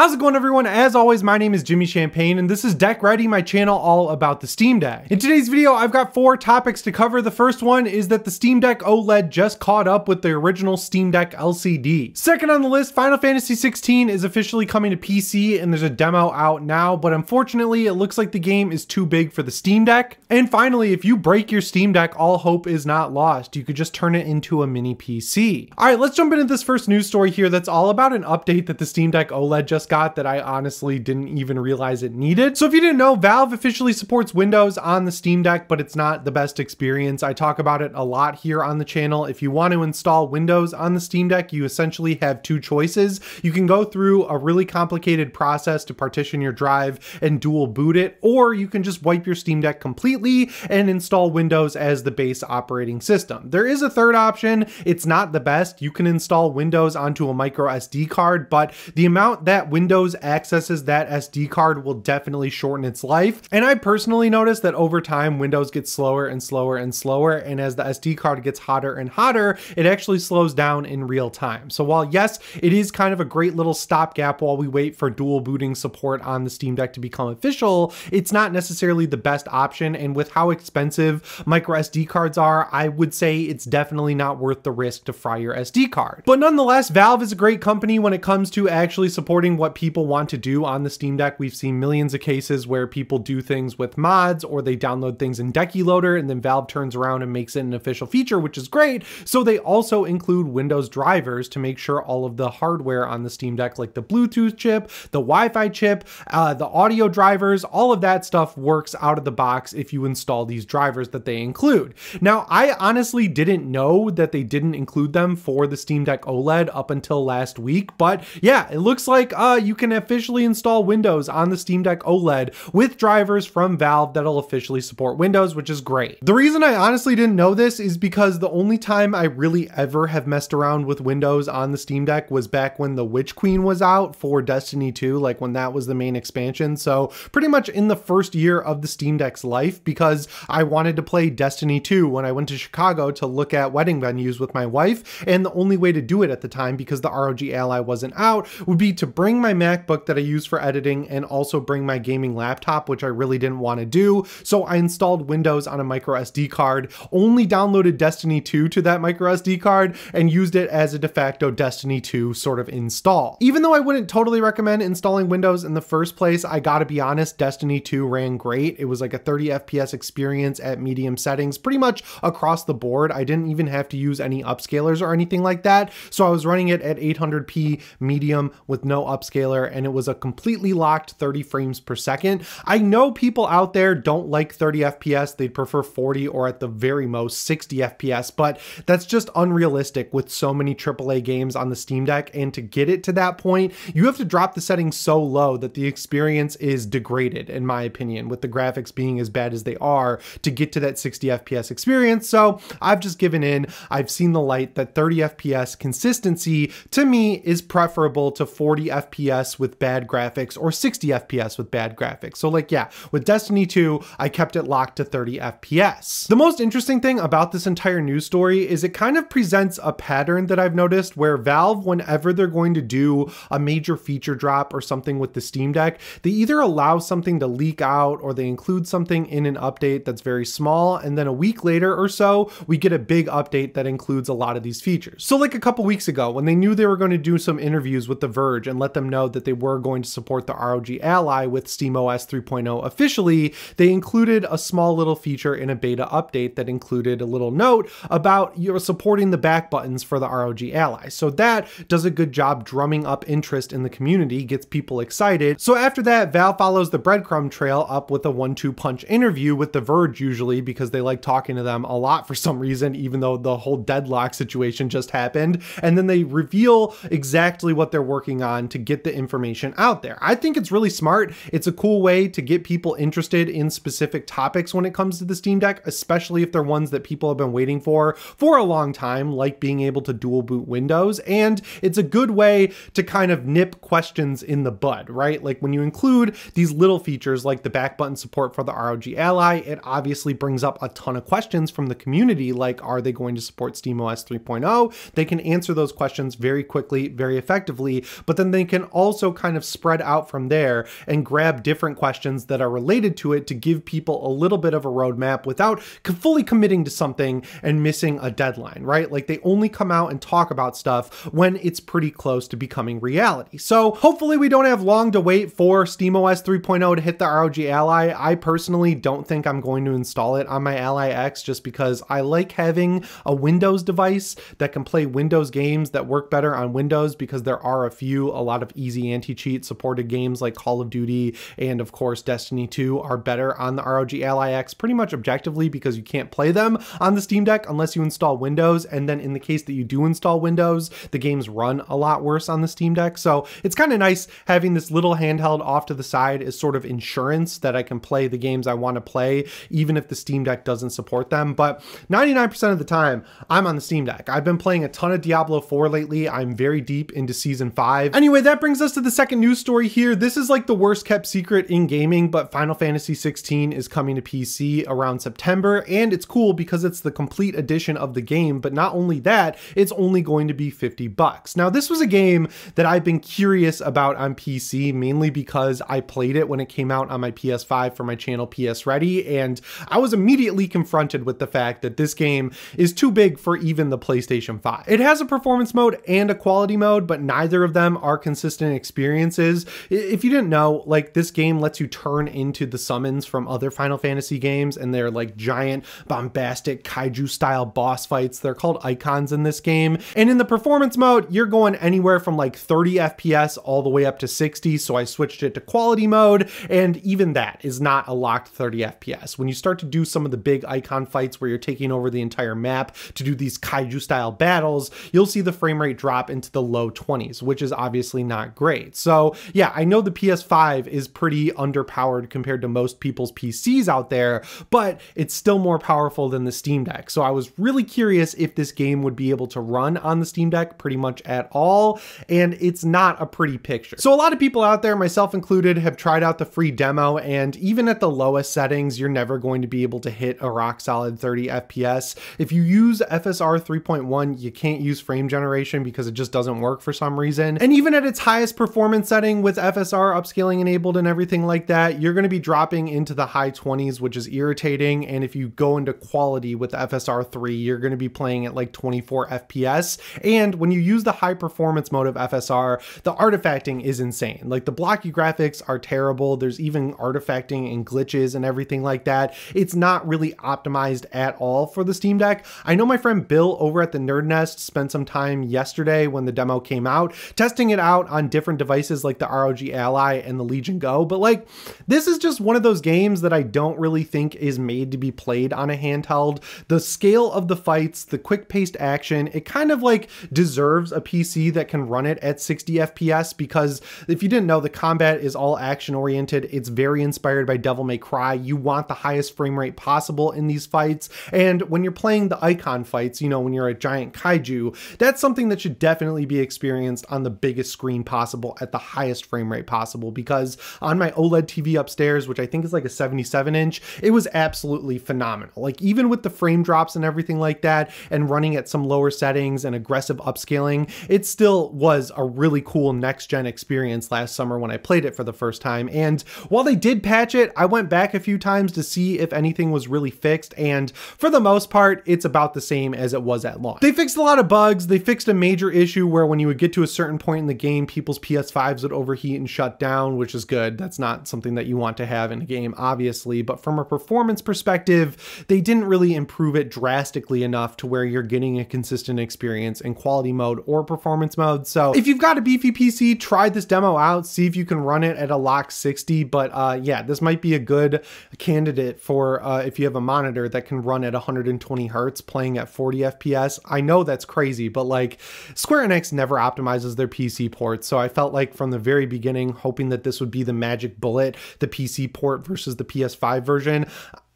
How's it going everyone? As always, my name is Jimmy Champagne and this is Deck Ready, my channel all about the Steam Deck. In today's video, I've got four topics to cover. The first one is that the Steam Deck OLED just caught up with the original Steam Deck LCD. Second on the list, Final Fantasy 16 is officially coming to PC and there's a demo out now, but unfortunately it looks like the game is too big for the Steam Deck. And finally, if you break your Steam Deck, all hope is not lost. You could just turn it into a mini PC. All right, let's jump into this first news story here that's all about an update that the Steam Deck OLED just got that I honestly didn't even realize it needed. So if you didn't know, Valve officially supports Windows on the Steam Deck, but it's not the best experience. I talk about it a lot here on the channel. If you want to install Windows on the Steam Deck, you essentially have two choices. You can go through a really complicated process to partition your drive and dual boot it, or you can just wipe your Steam Deck completely and install Windows as the base operating system. There is a third option. It's not the best. You can install Windows onto a micro SD card, but the amount that Windows accesses that SD card will definitely shorten its life. And I personally noticed that over time, Windows gets slower and slower and slower. And as the SD card gets hotter and hotter, it actually slows down in real time. So while yes, it is kind of a great little stopgap while we wait for dual booting support on the Steam Deck to become official, it's not necessarily the best option. And with how expensive micro SD cards are, I would say it's definitely not worth the risk to fry your SD card. But nonetheless, Valve is a great company when it comes to actually supporting what people want to do on the Steam Deck. We've seen millions of cases where people do things with mods or they download things in Decky Loader and then Valve turns around and makes it an official feature, which is great. So they also include Windows drivers to make sure all of the hardware on the Steam Deck, like the Bluetooth chip, the Wi-Fi chip, uh, the audio drivers, all of that stuff works out of the box if you install these drivers that they include. Now, I honestly didn't know that they didn't include them for the Steam Deck OLED up until last week, but yeah, it looks like uh, Uh, you can officially install Windows on the Steam Deck OLED with drivers from Valve that'll officially support Windows, which is great. The reason I honestly didn't know this is because the only time I really ever have messed around with Windows on the Steam Deck was back when the Witch Queen was out for Destiny 2, like when that was the main expansion. So pretty much in the first year of the Steam Deck's life because I wanted to play Destiny 2 when I went to Chicago to look at wedding venues with my wife. And the only way to do it at the time, because the ROG Ally wasn't out, would be to bring my MacBook that I use for editing and also bring my gaming laptop, which I really didn't want to do. So I installed Windows on a micro SD card, only downloaded Destiny 2 to that micro SD card, and used it as a de facto Destiny 2 sort of install. Even though I wouldn't totally recommend installing Windows in the first place, I gotta be honest, Destiny 2 ran great. It was like a 30 FPS experience at medium settings, pretty much across the board. I didn't even have to use any upscalers or anything like that. So I was running it at 800p medium with no upscaler, and it was a completely locked 30 frames per second. I know people out there don't like 30 FPS, they'd prefer 40 or at the very most 60 FPS, but that's just unrealistic with so many AAA games on the Steam Deck. And to get it to that point, you have to drop the settings so low that the experience is degraded, in my opinion, with the graphics being as bad as they are to get to that 60 FPS experience. So I've just given in. I've seen the light that 30 FPS consistency to me is preferable to 40 FPS with bad graphics or 60 FPS with bad graphics. So like, yeah, with Destiny 2, I kept it locked to 30 FPS. The most interesting thing about this entire news story is it kind of presents a pattern that I've noticed where Valve, whenever they're going to do a major feature drop or something with the Steam Deck, they either allow something to leak out or they include something in an update that's very small. And then a week later or so, we get a big update that includes a lot of these features. So like a couple weeks ago, when they knew they were going to do some interviews with The Verge and let them know that they were going to support the ROG Ally with SteamOS 3.0 officially, they included a small little feature in a beta update that included a little note about supporting the back buttons for the ROG Ally. So that does a good job drumming up interest in the community, gets people excited. So after that, Valve follows the breadcrumb trail up with a one-two punch interview with The Verge usually because they like talking to them a lot for some reason, even though the whole deadlock situation just happened. And then they reveal exactly what they're working on to get the information out there. I think it's really smart. It's a cool way to get people interested in specific topics when it comes to the Steam Deck, especially if they're ones that people have been waiting for for a long time, like being able to dual boot Windows. And it's a good way to kind of nip questions in the bud, right? Like when you include these little features like the back button support for the ROG Ally, it obviously brings up a ton of questions from the community, like are they going to support SteamOS 3.0? They can answer those questions very quickly, very effectively, but then they can also kind of spread out from there and grab different questions that are related to it to give people a little bit of a roadmap without fully committing to something and missing a deadline, right? Like they only come out and talk about stuff when it's pretty close to becoming reality. So hopefully we don't have long to wait for SteamOS 3.0 to hit the ROG Ally. I personally don't think I'm going to install it on my Ally X just because I like having a Windows device that can play Windows games that work better on Windows because there are a few, a lot of easy anti-cheat supported games like Call of Duty and of course Destiny 2 are better on the ROG Ally X pretty much objectively because you can't play them on the Steam Deck unless you install Windows. And then in the case that you do install Windows, the games run a lot worse on the Steam Deck. So it's kind of nice having this little handheld off to the side as sort of insurance that I can play the games I want to play, even if the Steam Deck doesn't support them. But 99% of the time, I'm on the Steam Deck. I've been playing a ton of Diablo 4 lately. I'm very deep into season 5. Anyway, that brings us to the second news story here. This is like the worst kept secret in gaming, but Final Fantasy 16 is coming to PC around September, and it's cool because it's the complete edition of the game, but not only that, it's only going to be 50 bucks. Now, this was a game that I've been curious about on PC, mainly because I played it when it came out on my PS5 for my channel PS Ready, and I was immediately confronted with the fact that this game is too big for even the PlayStation 5. It has a performance mode and a quality mode, but neither of them are consistent experiences. If you didn't know, like this game lets you turn into the summons from other Final Fantasy games, and they're like giant, bombastic kaiju style boss fights. They're called icons in this game. And in the performance mode, you're going anywhere from like 30 FPS all the way up to 60. So I switched it to quality mode, and even that is not a locked 30 FPS. When you start to do some of the big icon fights where you're taking over the entire map to do these kaiju style battles, you'll see the frame rate drop into the low 20s, which is obviously not great. So yeah, I know the PS5 is pretty underpowered compared to most people's PCs out there, but it's still more powerful than the Steam Deck. So I was really curious if this game would be able to run on the Steam Deck pretty much at all, and it's not a pretty picture. So a lot of people out there, myself included, have tried out the free demo, and even at the lowest settings, you're never going to be able to hit a rock solid 30 FPS. If you use FSR 3.1, you can't use frame generation because it just doesn't work for some reason. And even at its highest performance setting with FSR upscaling enabled and everything like that, you're going to be dropping into the high 20s, which is irritating. And if you go into quality with FSR 3, you're going to be playing at like 24 FPS. And when you use the high performance mode of FSR, the artifacting is insane. Like the blocky graphics are terrible. There's even artifacting and glitches and everything like that. It's not really optimized at all for the Steam Deck. I know my friend Bill over at the Nerd Nest spent some time yesterday when the demo came out testing it out on different devices like the ROG Ally and the Legion Go, but like this is just one of those games that I don't really think is made to be played on a handheld. The scale of the fights, the quick paced action, it kind of like deserves a PC that can run it at 60 FPS because if you didn't know, the combat is all action oriented. It's very inspired by Devil May Cry. You want the highest frame rate possible in these fights. And when you're playing the icon fights, you know, when you're a giant kaiju, that's something that should definitely be experienced on the biggest screen possible at the highest frame rate possible because on my OLED TV upstairs, which I think is like a 77 inch, it was absolutely phenomenal. Like even with the frame drops and everything like that and running at some lower settings and aggressive upscaling, it still was a really cool next gen experience last summer when I played it for the first time. And while they did patch it, I went back a few times to see if anything was really fixed. And for the most part, it's about the same as it was at launch. They fixed a lot of bugs. They fixed a major issue where when you would get to a certain point in the game, people's PS5s would overheat and shut down, which is good. That's not something that you want to have in a game, obviously. But from a performance perspective, they didn't really improve it drastically enough to where you're getting a consistent experience in quality mode or performance mode. So if you've got a beefy PC, try this demo out, see if you can run it at a lock 60. But uh, yeah, this might be a good candidate for uh, if you have a monitor that can run at 120 hertz playing at 40 FPS. I know that's crazy, but like Square Enix never optimizes their PC ports. So I felt like from the very beginning, hoping that this would be the magic bullet, the PC port versus the PS5 version.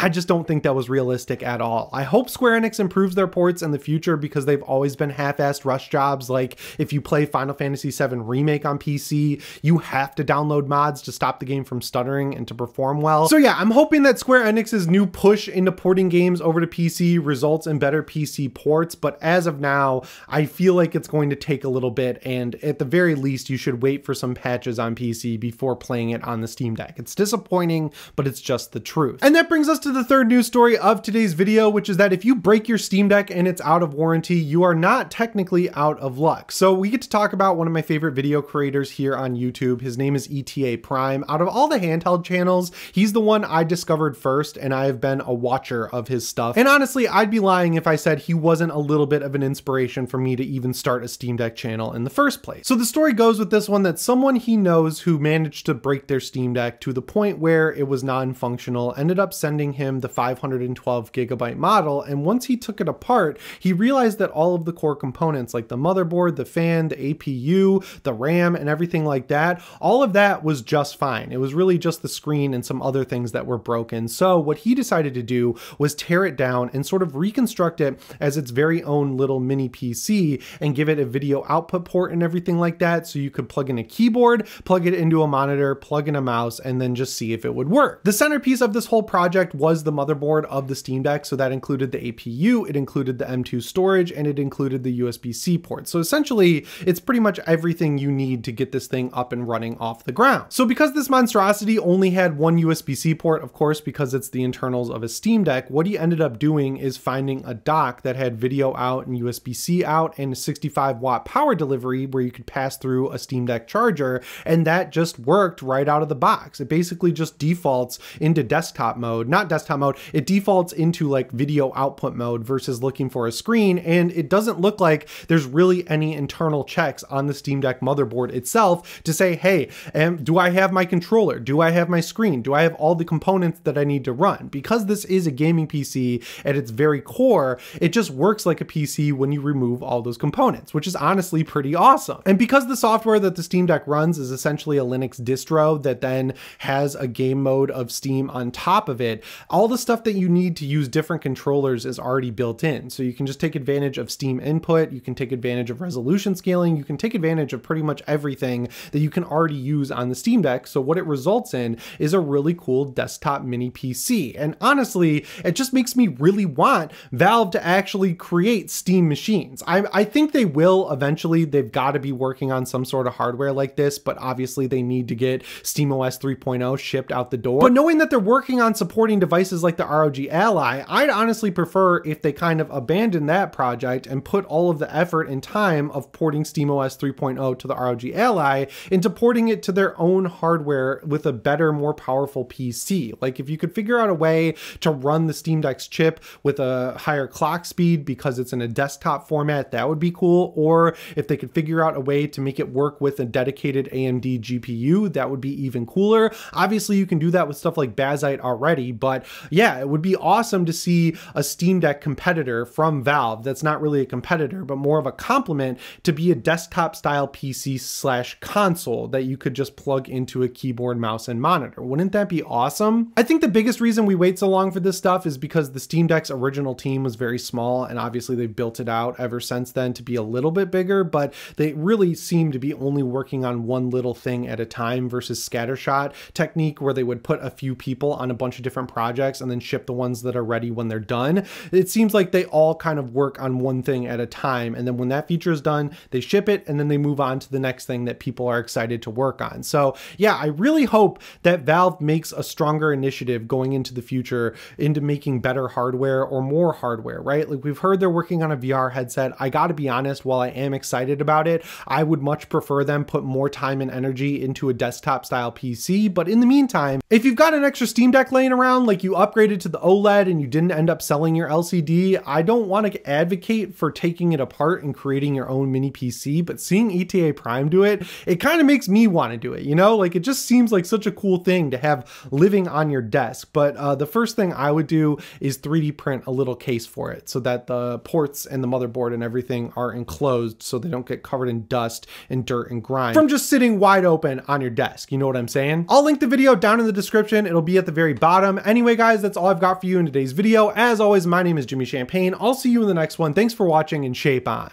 I just don't think that was realistic at all. I hope Square Enix improves their ports in the future because they've always been half-assed rush jobs. Like if you play Final Fantasy VII Remake on PC, you have to download mods to stop the game from stuttering and to perform well. So yeah, I'm hoping that Square Enix's new push into porting games over to PC results in better PC ports, but as of now, I feel like it's going to take a little bit and at the very least you should wait for some patches on PC before playing it on the Steam Deck. It's disappointing, but it's just the truth. And that brings us to the third news story of today's video, which is that if you break your Steam Deck and it's out of warranty, you are not technically out of luck. So we get to talk about one of my favorite video creators here on YouTube. His name is ETA Prime. Out of all the handheld channels, he's the one I discovered first and I have been a watcher of his stuff. And honestly, I'd be lying if I said he wasn't a little bit of an inspiration for me to even start a Steam Deck channel in the first place. So the story goes with this one that someone he knows who managed to break their Steam Deck to the point where it was non-functional ended up sending him the 512 gigabyte model and once he took it apart, he realized that all of the core components like the motherboard, the fan, the APU, the RAM, and everything like that, all of that was just fine. It was really just the screen and some other things that were broken. So what he decided to do was tear it down and sort of reconstruct it as its very own little mini PC and give it a video output port and everything like that. So you could plug in a keyboard, plug it into a monitor, plug in a mouse, and then just see if it would work. The centerpiece of this whole project was the motherboard of the Steam Deck. So that included the APU, it included the M2 storage, and it included the USB-C port. So essentially, it's pretty much everything you need to get this thing up and running off the ground. So because this monstrosity only had one USB-C port, of course, because it's the internals of a Steam Deck, what he ended up doing is finding a dock that had video out and USB-C out and 65 watt power delivery where you could pass through a Steam Deck charger. And that just worked right out of the box. It basically just defaults into desktop mode, not desktop mode, it defaults into like video output mode versus looking for a screen. And it doesn't look like there's really any internal checks on the Steam Deck motherboard itself to say, hey, do I have my controller? Do I have my screen? Do I have all the components that I need to run? Because this is a gaming PC at its very core, it just works like a PC when you remove all those components, which is honestly pretty awesome. And because the software that the Steam Deck runs is essentially a Linux distro that then has a game mode of Steam on top of it, all the stuff that you need to use different controllers is already built in. So you can just take advantage of Steam input, you can take advantage of resolution scaling, you can take advantage of pretty much everything that you can already use on the Steam Deck. So what it results in is a really cool desktop mini PC. And honestly, it just makes me really want Valve to actually create Steam machines. I, I think they will eventually. They've got to be working on some sort of hardware like this, but obviously they need to get SteamOS 3.0 shipped out the door. But knowing that they're working on supporting devices like the ROG Ally, I'd honestly prefer if they kind of abandon that project and put all of the effort and time of porting SteamOS 3.0 to the ROG Ally into porting it to their own hardware with a better, more powerful PC. Like if you could figure out a way to run the Steam Deck's chip with a higher clock speed because it's in a desktop format, that would be cool. Or if they could figure out a way to make it work with a dedicated AMD GPU, that would be even cooler. Obviously, you can do that with stuff like Bazzite already, but yeah, it would be awesome to see a Steam Deck competitor from Valve that's not really a competitor, but more of a complement to be a desktop style PC slash console that you could just plug into a keyboard, mouse, and monitor. Wouldn't that be awesome? I think the biggest reason we wait so long for this stuff is because the Steam Deck's original team was very small, and obviously they've built it out ever since then to be a little bit bigger, but they really seem to be only working on one little thing at a time versus scattershot technique where they would put a few people on a bunch of different projects and then ship the ones that are ready when they're done. It seems like they all kind of work on one thing at a time, and then when that feature is done, they ship it and then they move on to the next thing that people are excited to work on. So yeah, I really hope that Valve makes a stronger initiative going into the future into making better hardware or more hardware, right? Like we've heard they're working on a VR headset. I gotta be honest, while I am excited about it, I would much prefer them put more time and energy into a desktop style PC. But in the meantime, if you've got an extra Steam Deck laying around, like you upgraded to the OLED and you didn't end up selling your LCD, I don't want to advocate for taking it apart and creating your own mini PC, but seeing ETA Prime do it, it kind of makes me want to do it, you know? Like it just seems like such a cool thing to have living on your desk. But uh, the first thing I would do is 3D print a little case for it so that the ports and the motherboard and everything are enclosed so they don't get covered in dust and dirt and grime from just sitting wide open on your desk. You know what I'm saying? I'll link the video down in the description. It'll be at the very bottom. Anyway, anyway, guys, that's all I've got for you in today's video. As always, my name is Jimmy Champagne. I'll see you in the next one. Thanks for watching and shape on.